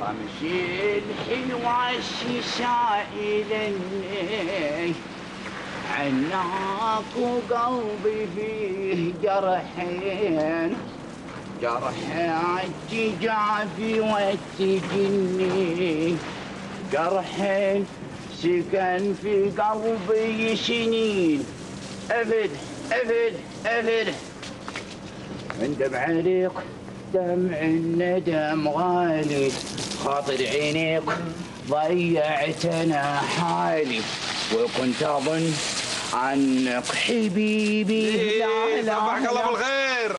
خمسين حلوة شي سائلني عناك وقلبي فيه جرحين. جرح التجافي والتجني جرحين سكن في قلبي سنين أبد أبد أبد. من دمع عريق دمع الندم غالي خاطر عينيك ضيعتنا حالي. وكنت أظن عنك حبيبي.